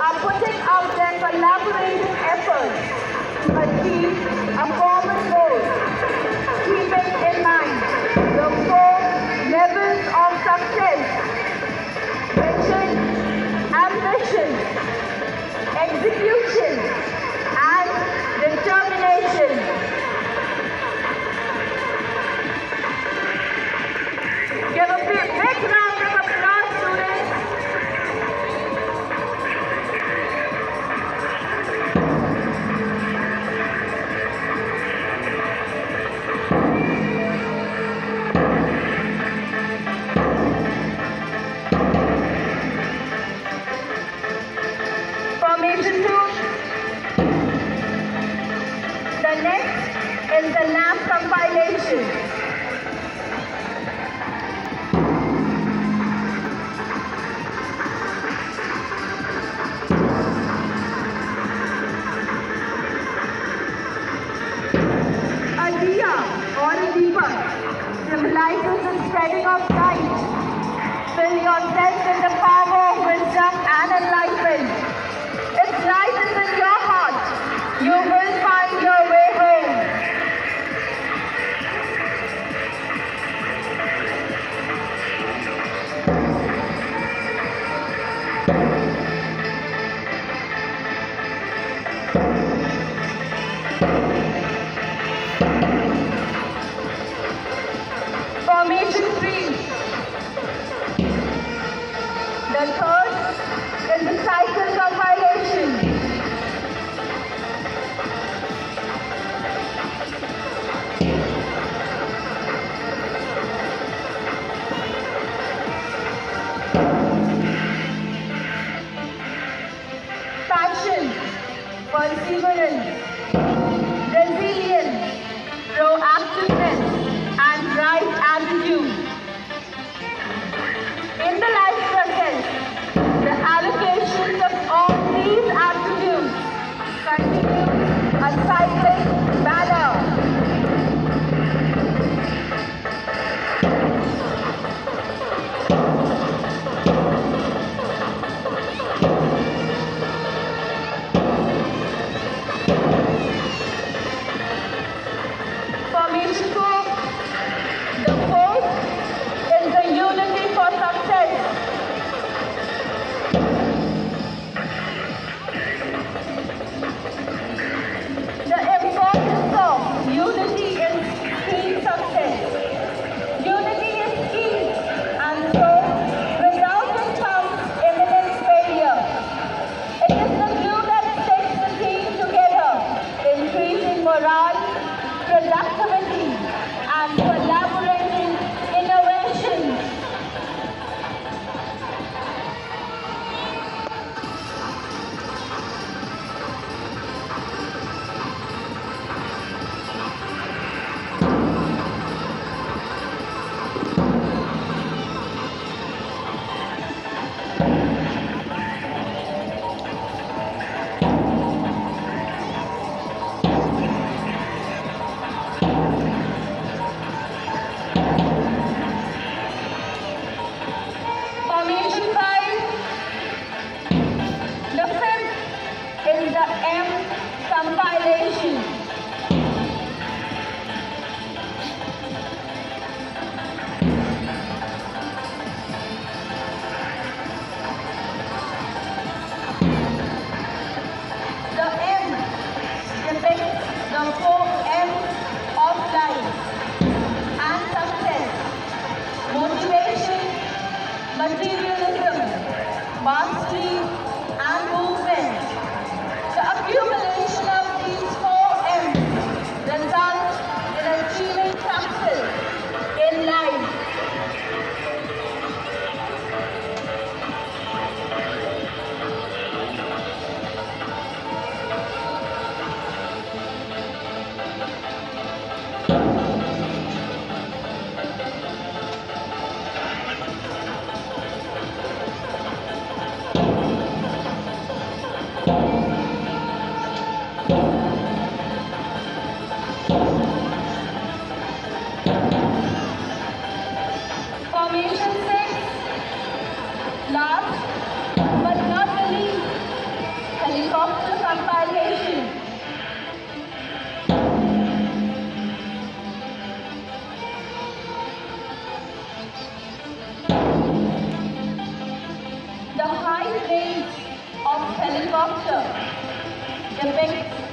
are putting out their collaborative efforts. To achieve relation to the next is the lamp compilation. A diya or a deepak symbolizes the spreading of of helicopter. Depicts